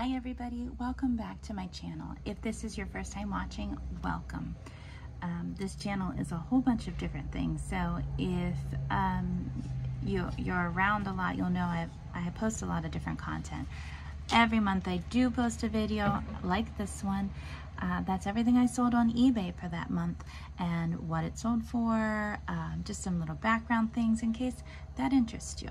Hi everybody, welcome back to my channel. If this is your first time watching, welcome. Um, this channel is a whole bunch of different things, so if um, you, you're around a lot, you'll know I, I post a lot of different content. Every month I do post a video like this one. Uh, that's everything I sold on eBay for that month and what it sold for, um, just some little background things in case that interests you.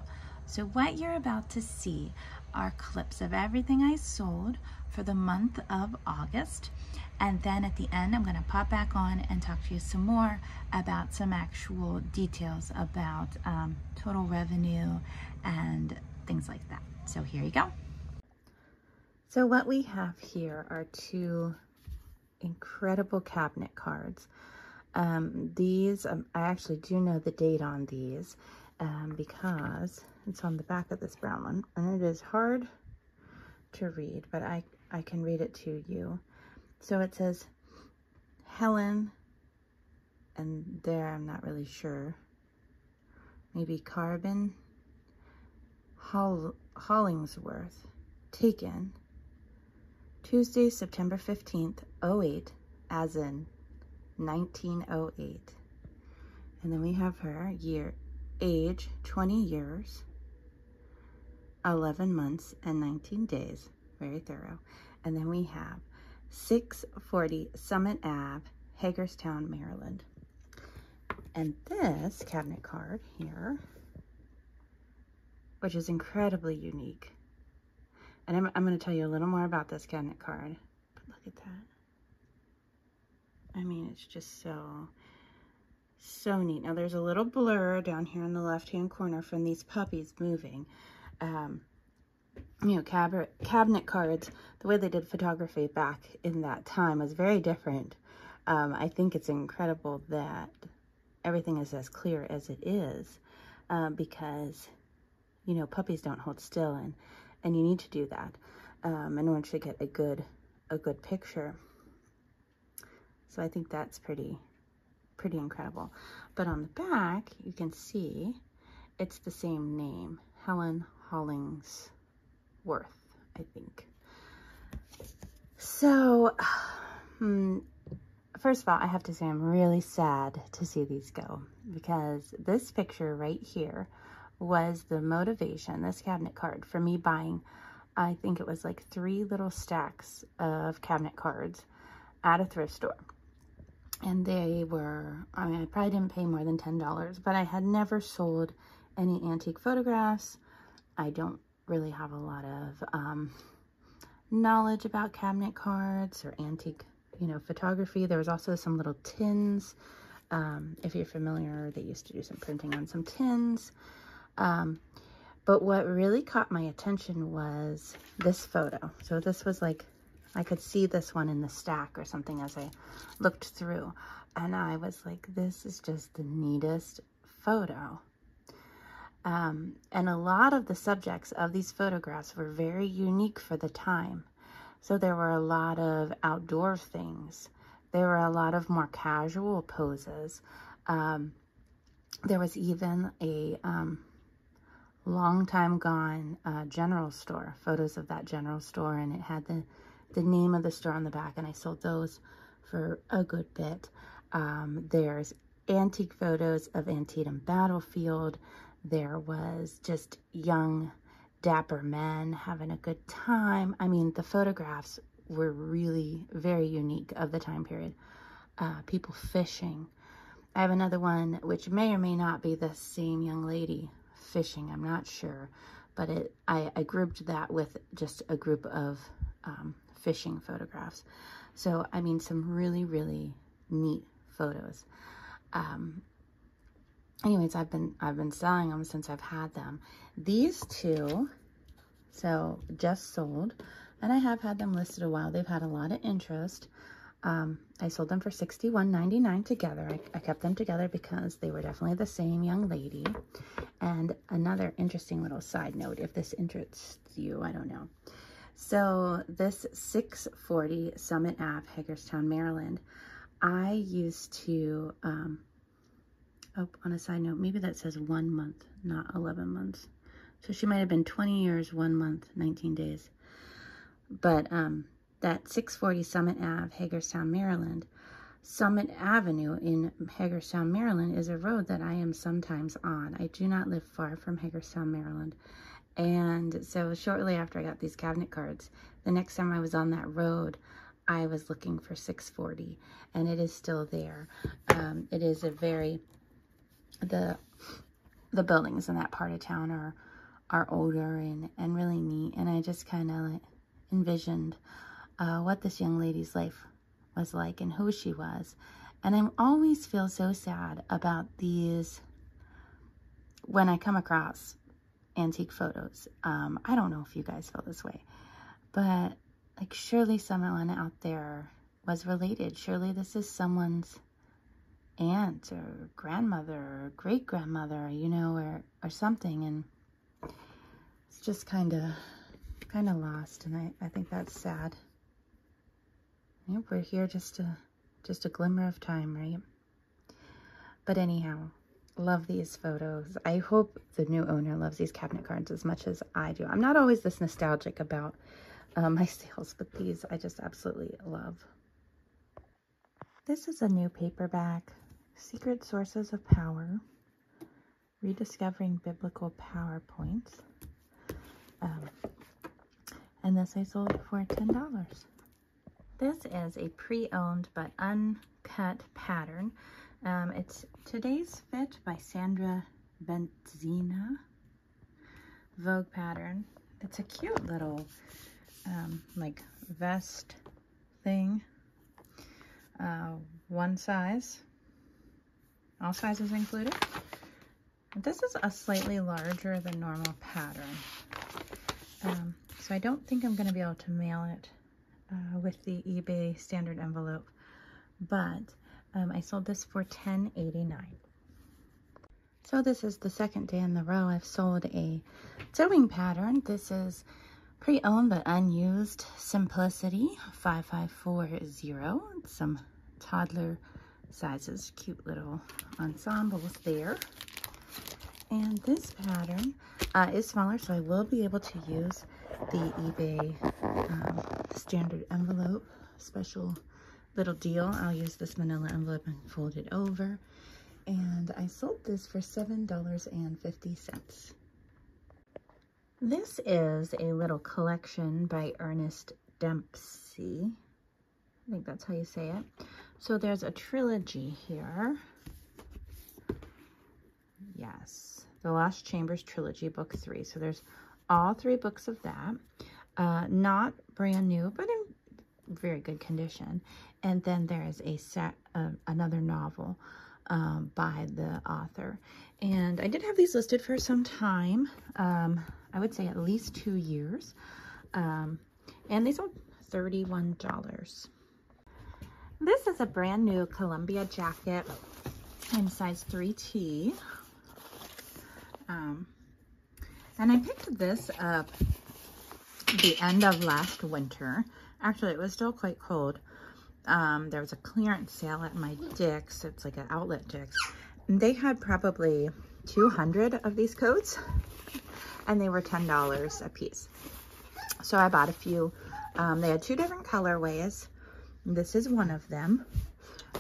So what you're about to see are clips of everything I sold for the month of August. And then at the end, I'm gonna pop back on and talk to you some more about some actual details about um, total revenue and things like that. So here you go. So what we have here are two incredible cabinet cards. Um, these, um, I actually do know the date on these um, because it's on the back of this brown one, and it is hard to read, but I, I can read it to you. So it says Helen, and there I'm not really sure. Maybe Carbon, Hollingsworth, taken Tuesday, September 15th, 08, as in 1908. And then we have her year, age 20 years, 11 months and 19 days. Very thorough. And then we have 640 Summit Ave, Hagerstown, Maryland. And this cabinet card here, which is incredibly unique. And I'm, I'm going to tell you a little more about this cabinet card. But look at that. I mean, it's just so, so neat. Now, there's a little blur down here in the left-hand corner from these puppies moving um, you know, cab cabinet cards, the way they did photography back in that time was very different. Um, I think it's incredible that everything is as clear as it is um, because, you know, puppies don't hold still and, and you need to do that um, in order to get a good, a good picture. So I think that's pretty, pretty incredible. But on the back, you can see it's the same name, Helen Hollingsworth, I think. So, um, first of all, I have to say I'm really sad to see these go because this picture right here was the motivation, this cabinet card, for me buying, I think it was like three little stacks of cabinet cards at a thrift store. And they were, I mean, I probably didn't pay more than $10, but I had never sold any antique photographs I don't really have a lot of um, knowledge about cabinet cards or antique, you know, photography. There was also some little tins. Um, if you're familiar, they used to do some printing on some tins. Um, but what really caught my attention was this photo. So this was like, I could see this one in the stack or something as I looked through. And I was like, this is just the neatest photo. Um, and a lot of the subjects of these photographs were very unique for the time. So there were a lot of outdoor things. There were a lot of more casual poses. Um, there was even a um, long time gone uh, general store, photos of that general store, and it had the, the name of the store on the back, and I sold those for a good bit. Um, there's antique photos of Antietam Battlefield. There was just young, dapper men having a good time. I mean, the photographs were really very unique of the time period. Uh, people fishing. I have another one which may or may not be the same young lady fishing. I'm not sure. But it, I, I grouped that with just a group of um, fishing photographs. So, I mean, some really, really neat photos. Um, anyways, I've been, I've been selling them since I've had them. These two, so just sold, and I have had them listed a while. They've had a lot of interest. Um, I sold them for $61.99 together. I, I kept them together because they were definitely the same young lady. And another interesting little side note, if this interests you, I don't know. So this 640 Summit Ave, Hagerstown, Maryland, I used to um, Oh, on a side note, maybe that says one month, not 11 months. So she might have been 20 years, one month, 19 days. But um, that 640 Summit Ave, Hagerstown, Maryland, Summit Avenue in Hagerstown, Maryland is a road that I am sometimes on. I do not live far from Hagerstown, Maryland. And so shortly after I got these cabinet cards, the next time I was on that road, I was looking for 640 and it is still there. Um, it is a very, the, the buildings in that part of town are, are older and, and really neat. And I just kind of like envisioned uh, what this young lady's life was like and who she was. And I always feel so sad about these when I come across antique photos. Um, I don't know if you guys feel this way, but like surely someone out there was related. Surely this is someone's aunt or grandmother or great grandmother, you know, or, or something. And it's just kind of, kind of lost. And I, I think that's sad. Yep, we're here just a, just a glimmer of time, right? But anyhow, love these photos. I hope the new owner loves these cabinet cards as much as I do. I'm not always this nostalgic about uh, my sales, but these I just absolutely love. This is a new paperback, Secret Sources of Power, Rediscovering Biblical PowerPoints. Um, and this I sold for $10. This is a pre-owned but uncut pattern. Um, it's Today's Fit by Sandra Betzina. Vogue pattern. It's a cute little um, like vest thing. Uh, one size. All sizes included. This is a slightly larger than normal pattern. Um, so I don't think I'm going to be able to mail it uh, with the eBay standard envelope, but um, I sold this for $10.89. So this is the second day in the row I've sold a sewing pattern. This is pre-owned but unused Simplicity 5540. Some toddler sizes, cute little ensembles there. And this pattern uh, is smaller, so I will be able to use the eBay um, standard envelope special little deal. I'll use this manila envelope and fold it over. And I sold this for $7.50. This is a little collection by Ernest Dempsey. I think that's how you say it. So there's a trilogy here. Yes, The Lost Chambers Trilogy, Book 3. So there's all three books of that. Uh, not brand new, but in very good condition. And then there is a set, uh, another novel um, by the author. And I did have these listed for some time. Um, I would say at least two years. Um, and these are $31. This is a brand new Columbia jacket in size 3T. Um, and I picked this up the end of last winter. Actually, it was still quite cold. Um, there was a clearance sale at my Dick's. It's like an outlet Dick's. And they had probably 200 of these coats. And they were $10 a piece. So I bought a few. Um, they had two different colorways. This is one of them.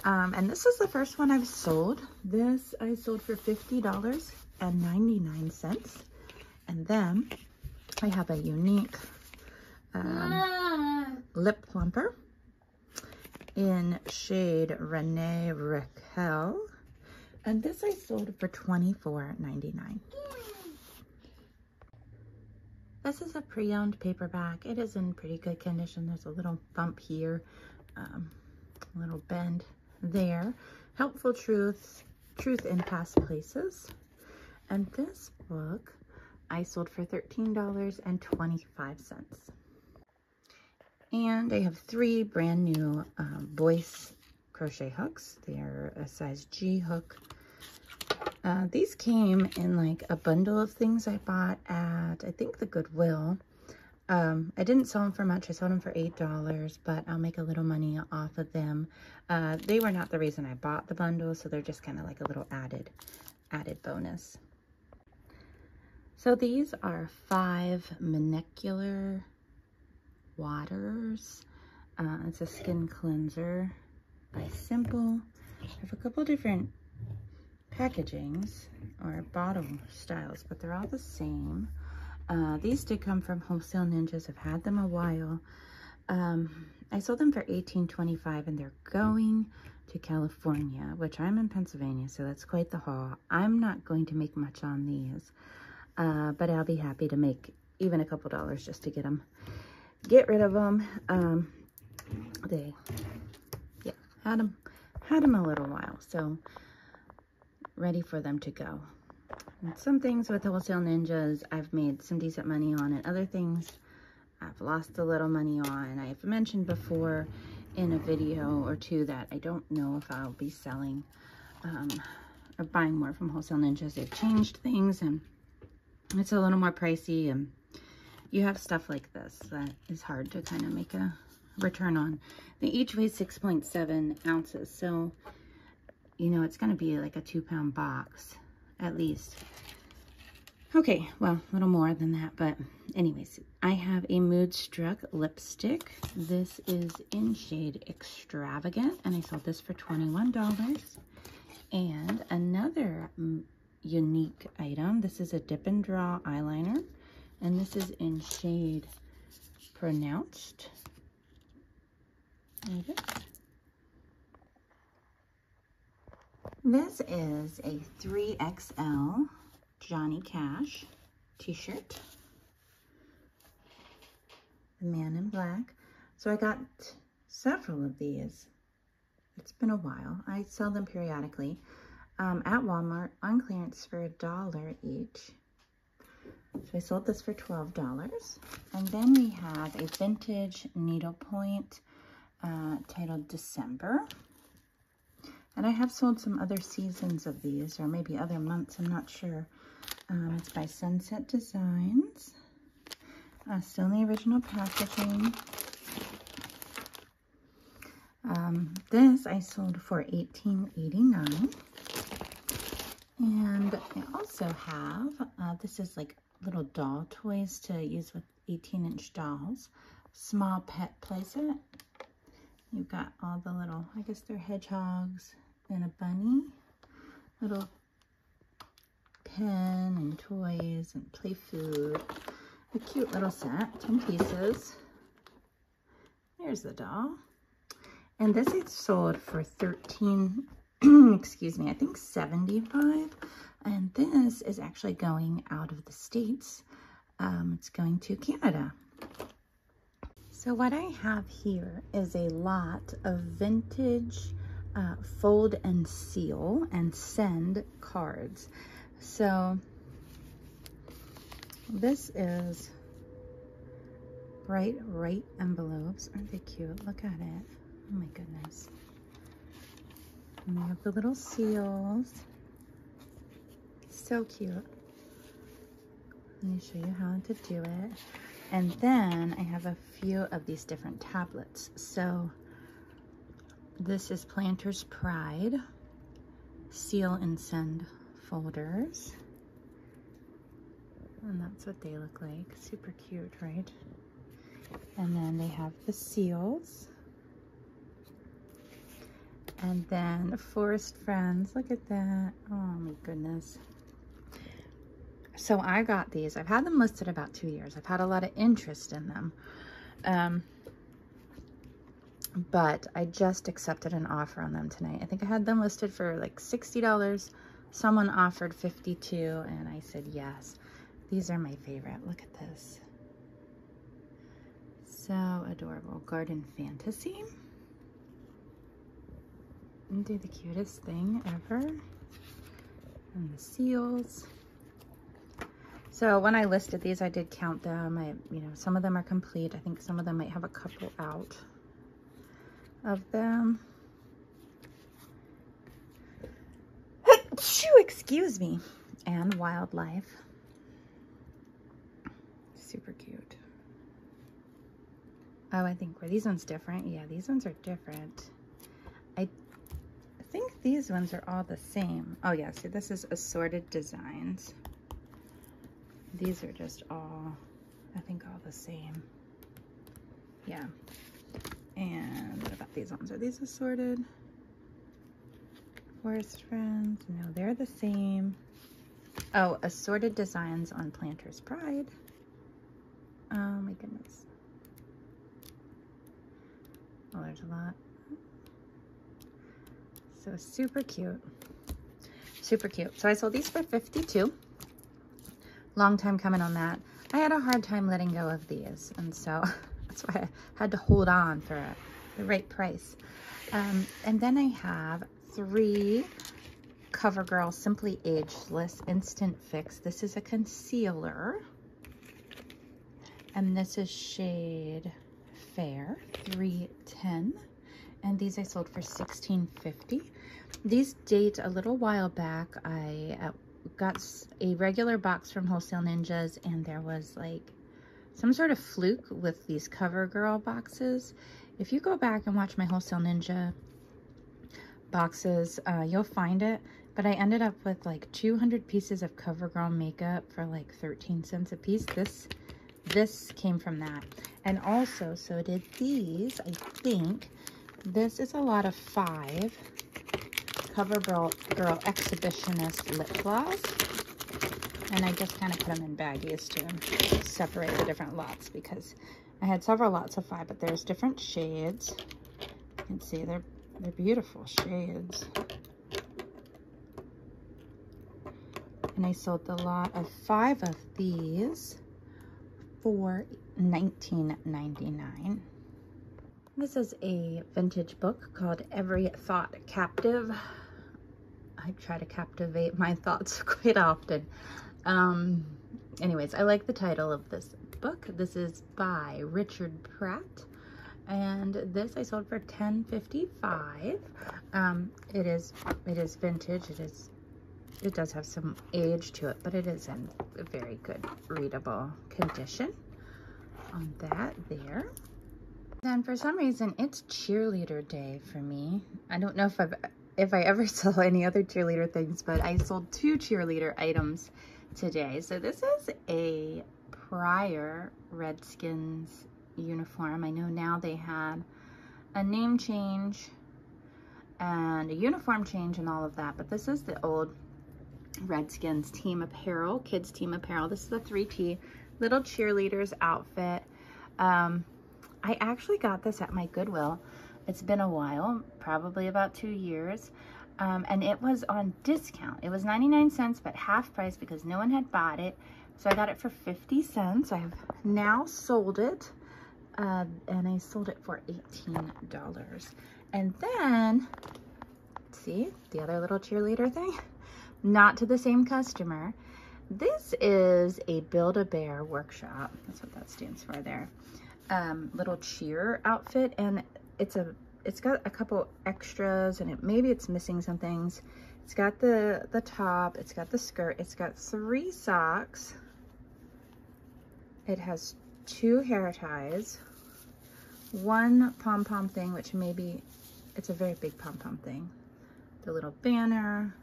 Um, and this is the first one I've sold. This I sold for $50.99. And then I have a Younique lip plumper in shade Renee Raquel. And this I sold for $24.99. This is a pre-owned paperback. It is in pretty good condition. There's a little bump here, um, a little bend there. Helpful Truths, Truth in Past Places. And this book I sold for $13.25. And I have three brand new um, Boyce crochet hooks. They are a size G hook. Uh, these came in like a bundle of things I bought at, I think, the Goodwill. Um, I didn't sell them for much. I sold them for $8, but I'll make a little money off of them. Uh, they were not the reason I bought the bundle, so they're just kind of like a little added, added bonus. So these are five micellar Waters. Uh, it's a skin cleanser by Simple. I have a couple different packagings or bottle styles, but they're all the same. Uh, these did come from Wholesale Ninjas. I've had them a while. Um, I sold them for $18.25 and they're going to California, which I'm in Pennsylvania, so that's quite the haul. I'm not going to make much on these, uh, but I'll be happy to make even a couple dollars just to get them, get rid of them. Um, they, yeah, had them, had them a little while, so ready for them to go. And some things with Wholesale Ninjas, I've made some decent money on, and other things I've lost a little money on. I've mentioned before in a video or two that I don't know if I'll be selling um, or buying more from Wholesale Ninjas. They've changed things and it's a little more pricey and you have stuff like this that is hard to kind of make a return on. They each weigh 6.7 ounces. So, you know, it's going to be like a two pound box at least. Okay, well, a little more than that, but anyways, I have a Moodstruck lipstick. This is in shade Extravagant, and I sold this for $21. And another Younique item, this is a Dip and Draw eyeliner, and this is in shade Pronounced. This is a 3XL Johnny Cash t-shirt. The Man in Black. So I got several of these. It's been a while. I sell them periodically um, at Walmart on clearance for a dollar each. So I sold this for $12. And then we have a vintage needlepoint uh, titled December. And I have sold some other seasons of these, or maybe other months, I'm not sure. Um, it's by Sunset Designs. Uh, still in the original packaging. Um, this I sold for $18.89. And I also have, uh, this is like little doll toys to use with 18 inch dolls. Small pet playset. You've got all the little, I guess they're hedgehogs and a bunny. Little pen and toys and play food. A cute little set, 10 pieces. There's the doll. And this is sold for 13, excuse me, I think 75. And this is actually going out of the States. Um, it's going to Canada. So what I have here is a lot of vintage uh, fold and seal and send cards. So this is bright, right envelopes. Aren't they cute? Look at it. Oh my goodness. And they have the little seals. So cute. Let me show you how to do it. And then I have a few of these different tablets. So this is Planter's Pride. Seal and send folders. And that's what they look like. Super cute, right? And then they have the seals. And then Forest Friends. Look at that. Oh my goodness. So I got these. I've had them listed about two years. I've had a lot of interest in them. Um, but I just accepted an offer on them tonight. I think I had them listed for like $60 Someone offered 52 and I said yes. These are my favorite. Look at this. So adorable. Garden Fantasy. Do the cutest thing ever. And the seals. So when I listed these, I did count them. I, you know, some of them are complete. I think some of them might have a couple out of them. Shoo, excuse me. And wildlife. Super cute. Oh, I think, were these ones different? Yeah, these ones are different. I think these ones are all the same. Oh yeah, see this is assorted designs. These are just all, I think all the same. Yeah. And what about these ones? Are these assorted? Forest Friends? No, they're the same. Oh, assorted designs on Planter's Pride. Oh my goodness. Oh, there's a lot. So super cute. Super cute. So I sold these for 52. Long time coming on that. I had a hard time letting go of these. And so that's why I had to hold on for the right price. Um, and then I have three CoverGirl Simply Ageless Instant Fix. This is a concealer. And this is shade Fair 310. And these I sold for 16.50. These date a little while back. I uh, got a regular box from Wholesale Ninjas and there was like some sort of fluke with these CoverGirl boxes. If you go back and watch my Wholesale Ninja boxes, uh, you'll find it. But I ended up with like 200 pieces of CoverGirl makeup for like 13 cents a piece. This this came from that. And also, so did these, I think. This is a lot of five CoverGirl Girl Exhibitionist lip gloss. And I just kind of put them in baggies to separate the different lots because I had several lots of five, but there's different shades. You can see they're, they're beautiful shades. And I sold the lot of five of these for $19.99. This is a vintage book called Every Thought Captive. I try to captivate my thoughts quite often. Um, anyways, I like the title of this book. This is by Richard Pratt. And this I sold for $10.55. Um, it is it is vintage. It is it does have some age to it, but it is in very good readable condition on that there. Then for some reason, it's cheerleader day for me. I don't know if I've if I ever sell any other cheerleader things, but I sold two cheerleader items today. So this is a prior Redskins uniform. I know now they had a name change and a uniform change and all of that, but this is the old Redskins team apparel, kids team apparel. This is the 3T little cheerleaders outfit. Um, I actually got this at my Goodwill. It's been a while, probably about two years. Um, and it was on discount. It was 99 cents, but half price because no one had bought it. So I got it for 50 cents. I've now sold it. Uh, and I sold it for $18. And then, see, the other little cheerleader thing? not to the same customer. This is a Build-A-Bear workshop. That's what that stands for there. Um, little cheer outfit, and it's a it's got a couple extras, and it maybe it's missing some things. It's got the the top, it's got the skirt, it's got three socks. It has two hair ties, one pom pom thing, which maybe it's a very big pom pom thing. The little banner,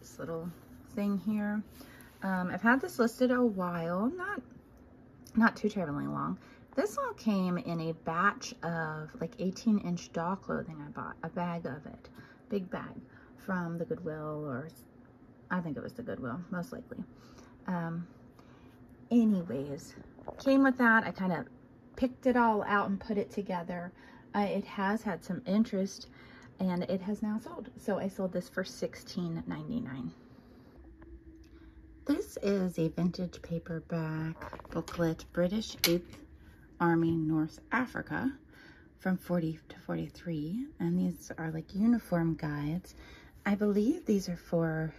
this little thing here. Um, I've had this listed a while, not, not too terribly long. This all came in a batch of like 18 inch doll clothing I bought, a bag of it, big bag from the Goodwill or I think it was the Goodwill, most likely. Um, anyways, came with that. I kind of picked it all out and put it together. Uh, it has had some interest and it has now sold. So I sold this for $16.99. This is a vintage paperback booklet, British 8th Army North Africa from 40 to 43. And these are like uniform guides. I believe these are for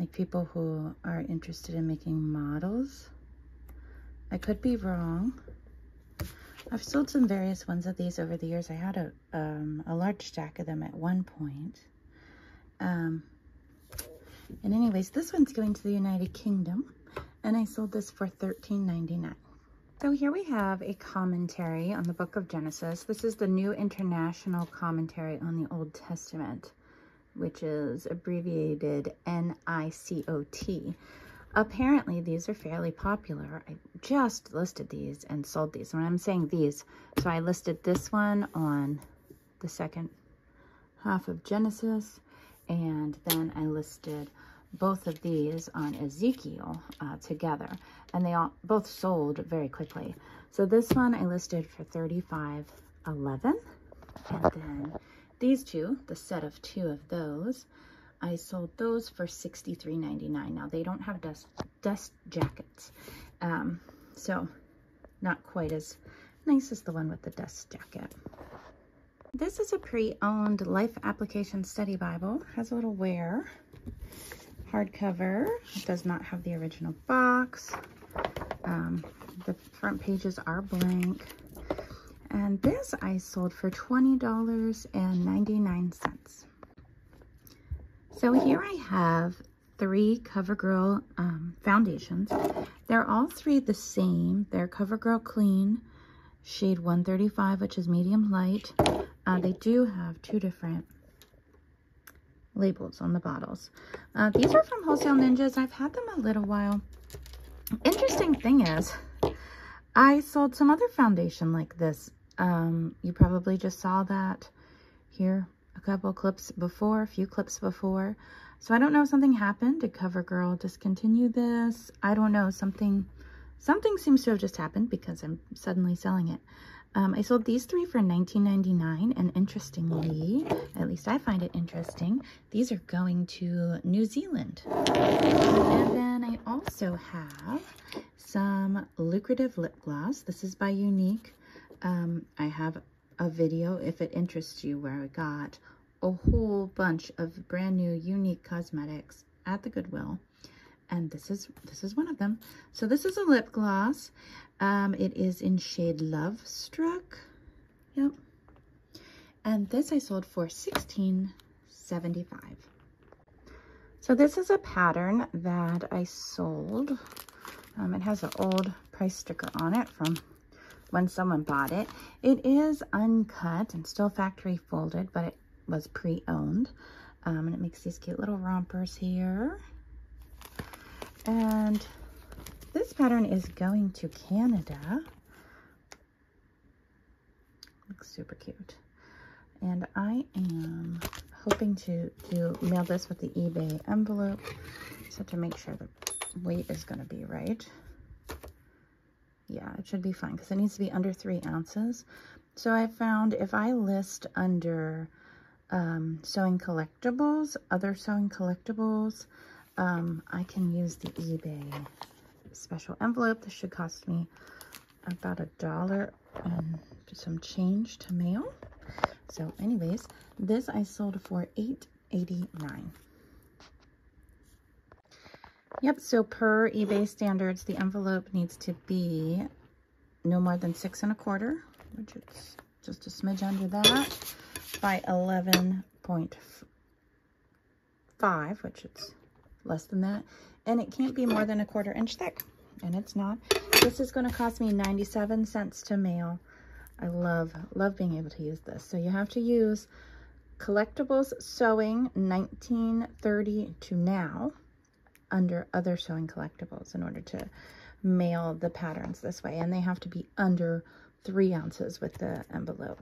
like people who are interested in making models. I could be wrong. I've sold some various ones of these over the years. I had a, um, a large stack of them at one point. Um, and anyways, this one's going to the United Kingdom, and I sold this for $13.99. So here we have a commentary on the book of Genesis. This is the New International Commentary on the Old Testament, which is abbreviated N-I-C-O-T. Apparently, these are fairly popular. I just listed these and sold these. When I'm saying these, so I listed this one on the second half of Genesis, and then I listed both of these on Ezekiel uh, together, and they all both sold very quickly. So this one I listed for 35.11, and then these two, the set of two of those, I sold those for $63.99. Now they don't have dust dust jackets, um, so not quite as nice as the one with the dust jacket. This is a pre-owned Life Application Study Bible. Has a little wear. Hardcover. It does not have the original box. Um, the front pages are blank. And this I sold for $20.99. So here I have three CoverGirl um, foundations. They're all three the same. They're CoverGirl Clean, shade 135, which is medium light. Uh, they do have two different labels on the bottles. Uh, these are from Wholesale Ninjas. I've had them a little while. Interesting thing is, I sold some other foundation like this. Um, you probably just saw that here a couple clips before, a few clips before. So I don't know if something happened. Did CoverGirl discontinue this? I don't know. Something, something seems to have just happened because I'm suddenly selling it. Um, I sold these three for $19.99, and interestingly, at least I find it interesting, these are going to New Zealand. And then I also have some lucrative lip gloss. This is by Younique. Um, I have a video, if it interests you, where I got a whole bunch of brand new Younique cosmetics at the Goodwill and this is this is one of them. So this is a lip gloss. Um, it is in shade love struck. Yep. And this i sold for 16.75 so this is a pattern that i sold. Um, it has an old price sticker on it from when someone bought it. It is uncut and still factory folded but it was pre-owned. Um, and it makes these cute little rompers here and this pattern is going to Canada. Looks super cute. And I am hoping to, to mail this with the eBay envelope. So to make sure the weight is going to be right. Yeah, it should be fine because it needs to be under three ounces. So I found if I list under um, sewing collectibles, other sewing collectibles, um, I can use the eBay special envelope. This should cost me about a dollar and some change to mail. So anyways, this I sold for $8.89. Yep, so per eBay standards, the envelope needs to be no more than six and a quarter, which is just a smidge under that, by 11.5, which is less than that. And it can't be more than a quarter inch thick. And it's not. This is going to cost me 97 cents to mail. I love, love being able to use this. So you have to use Collectibles Sewing 1930 to now under other sewing collectibles in order to mail the patterns this way. And they have to be under three ounces with the envelope.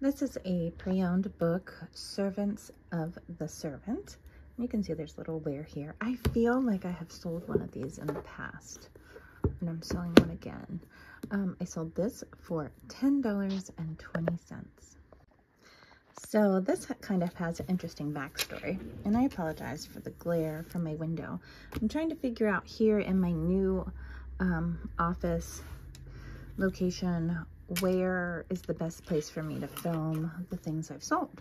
This is a pre-owned book, Servants of the Servant. You can see there's a little wear here. I feel like I have sold one of these in the past and I'm selling one again. Um, I sold this for $10.20. So this kind of has an interesting backstory, and I apologize for the glare from my window. I'm trying to figure out here in my new um, office location where is the best place for me to film the things I've sold.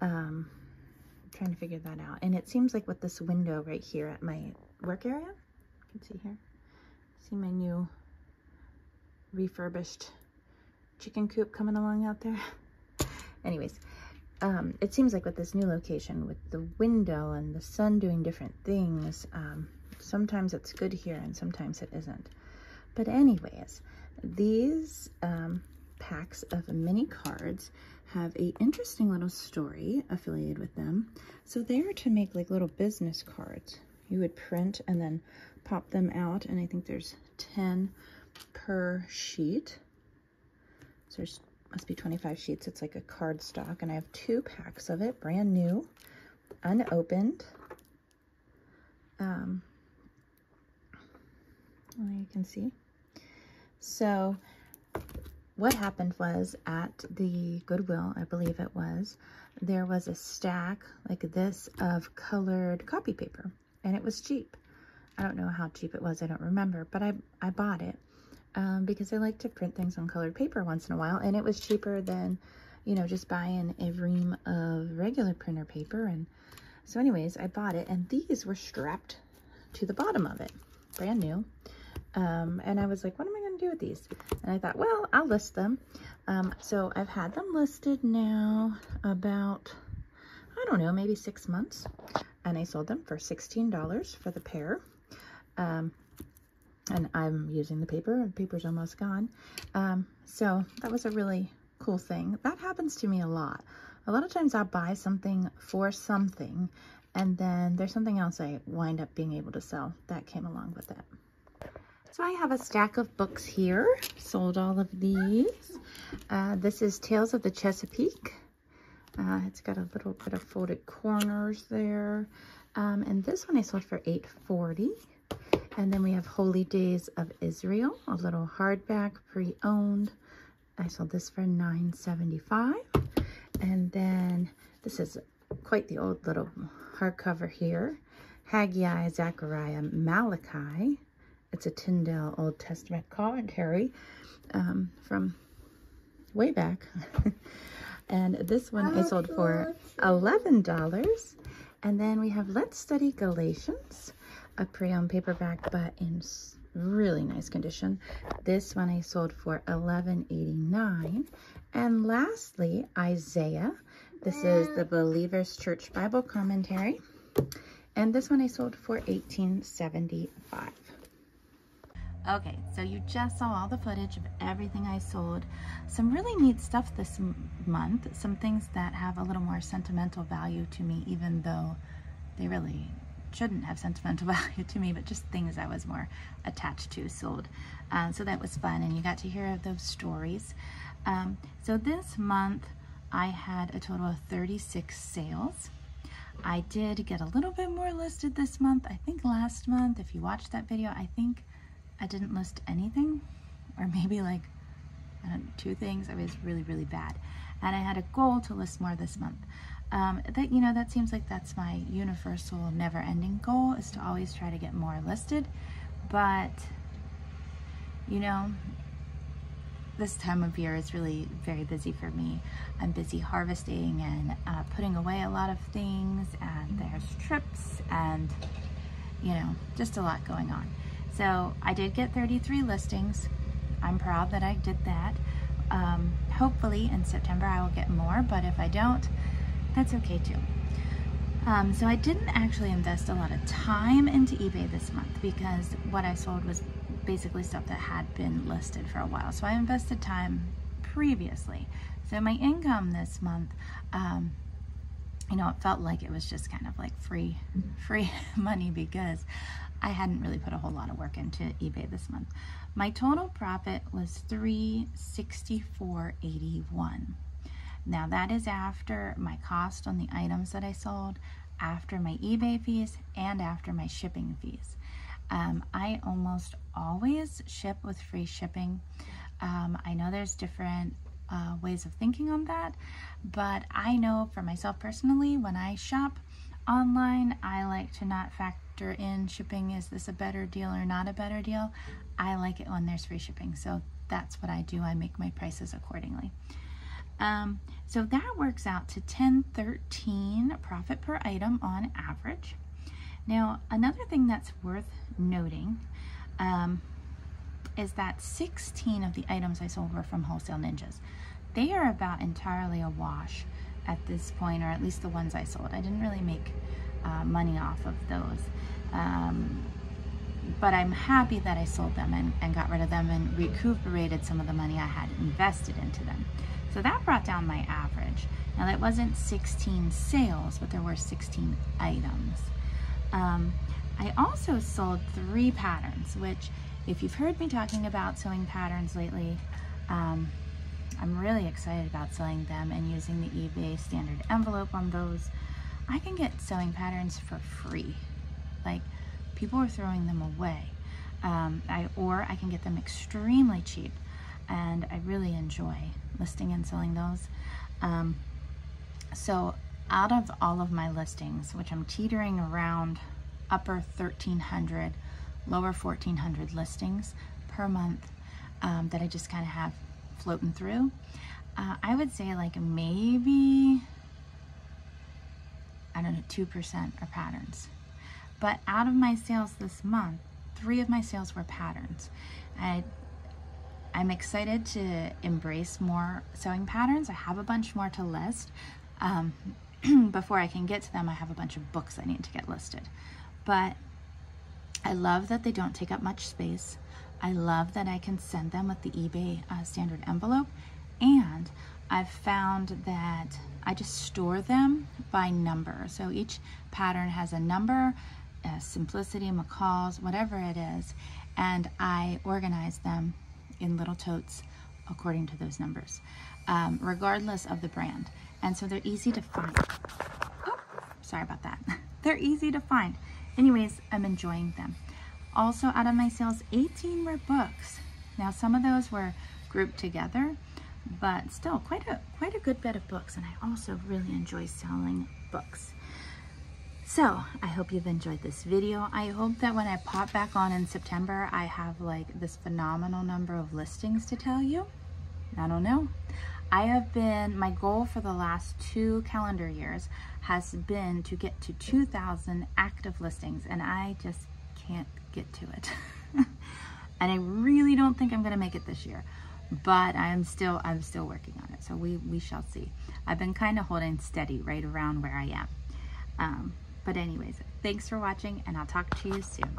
Um, trying to figure that out. And it seems like with this window right here at my work area, you can see here, see my new refurbished chicken coop coming along out there. Anyways, um, it seems like with this new location, with the window and the sun doing different things, um, sometimes it's good here and sometimes it isn't. But anyways, these um, packs of mini cards have a interesting little story affiliated with them. So they're to make like little business cards you would print and then pop them out. And I think there's 10 per sheet. So there's must be 25 sheets. It's like a card stock. And I have two packs of it, brand new, unopened. Um, you can see. So what happened was at the Goodwill, I believe it was, there was a stack like this of colored copy paper and it was cheap. I don't know how cheap it was, I don't remember, but I, I bought it um, because I like to print things on colored paper once in a while and it was cheaper than, you know, just buying a ream of regular printer paper. And so anyways, I bought it and these were strapped to the bottom of it, brand new. Um, and I was like, what am I going to do with these? And I thought, well, I'll list them. Um, so I've had them listed now about, I don't know, maybe six months. And I sold them for $16 for the pair. Um, and I'm using the paper. The paper's almost gone. Um, so that was a really cool thing. That happens to me a lot. A lot of times I'll buy something for something and then there's something else I wind up being able to sell that came along with it. So I have a stack of books here. Sold all of these. Uh, this is Tales of the Chesapeake. Uh, it's got a little bit of folded corners there. Um, and this one I sold for $8.40. And then we have Holy Days of Israel, a little hardback, pre-owned. I sold this for $9.75. And then this is quite the old little hardcover here. Haggai, Zechariah, Malachi. It's a Tyndale Old Testament commentary um, from way back. and this one I sold for $11. And then we have Let's Study Galatians, a pre-owned paperback, but in really nice condition. This one I sold for $11.89. And lastly, Isaiah. This is the Believer's Church Bible Commentary. And this one I sold for $18.75. Okay, so you just saw all the footage of everything I sold. Some really neat stuff this month. Some things that have a little more sentimental value to me, even though they really shouldn't have sentimental value to me, but just things I was more attached to sold. Uh, so that was fun, and you got to hear those stories. Um, so this month, I had a total of 36 sales. I did get a little bit more listed this month. I think last month, if you watched that video, I think I didn't list anything or maybe like I don't know, two things. I was really, really bad. And I had a goal to list more this month. Um, that, you know, that seems like that's my universal never ending goal is to always try to get more listed. But, you know, this time of year is really very busy for me. I'm busy harvesting and uh, putting away a lot of things and there's trips and, you know, just a lot going on. So I did get 33 listings. I'm proud that I did that. Um, hopefully in September I will get more, but if I don't, that's okay too. Um, so I didn't actually invest a lot of time into eBay this month because what I sold was basically stuff that had been listed for a while. So I invested time previously. So my income this month, um, you know, it felt like it was just kind of like free, free money because I hadn't really put a whole lot of work into eBay this month. My total profit was 364.81. Now that is after my cost on the items that I sold, after my eBay fees, and after my shipping fees. Um, I almost always ship with free shipping. Um, I know there's different uh, ways of thinking on that, but I know for myself personally, when I shop online, I like to not factor in shipping. Is this a better deal or not a better deal? I like it when there's free shipping. So that's what I do. I make my prices accordingly. Um, so that works out to 1013 profit per item on average. Now, another thing that's worth noting um, is that 16 of the items I sold were from Wholesale Ninjas. They are about entirely a wash at this point, or at least the ones I sold. I didn't really make uh, money off of those. Um, but I'm happy that I sold them and, and got rid of them and recuperated some of the money I had invested into them. So that brought down my average. Now that wasn't 16 sales, but there were 16 items. Um, I also sold three patterns, which if you've heard me talking about sewing patterns lately, um, I'm really excited about selling them and using the eBay standard envelope on those. I can get sewing patterns for free. Like people are throwing them away. Um, I, or I can get them extremely cheap and I really enjoy listing and selling those. Um, so out of all of my listings, which I'm teetering around upper 1300, lower 1400 listings per month um, that I just kind of have floating through, uh, I would say like maybe, I don't know, 2% are patterns. But out of my sales this month, three of my sales were patterns. I I'm excited to embrace more sewing patterns. I have a bunch more to list. Um, before I can get to them, I have a bunch of books I need to get listed. But I love that they don't take up much space. I love that I can send them with the eBay uh, standard envelope. And I've found that I just store them by number. So each pattern has a number, Simplicity, McCall's, whatever it is. And I organize them in little totes according to those numbers, um, regardless of the brand. And so they're easy to find. Oh, sorry about that. they're easy to find. Anyways, I'm enjoying them. Also out of my sales, 18 were books. Now some of those were grouped together, but still quite a quite a good bit of books and I also really enjoy selling books. So I hope you've enjoyed this video. I hope that when I pop back on in September, I have like this phenomenal number of listings to tell you. I don't know. I have been, my goal for the last two calendar years has been to get to 2,000 active listings and I just can't get to it. and I really don't think I'm gonna make it this year, but I'm still, I'm still working on it. So we, we shall see. I've been kind of holding steady right around where I am. Um, but anyways, thanks for watching and I'll talk to you soon.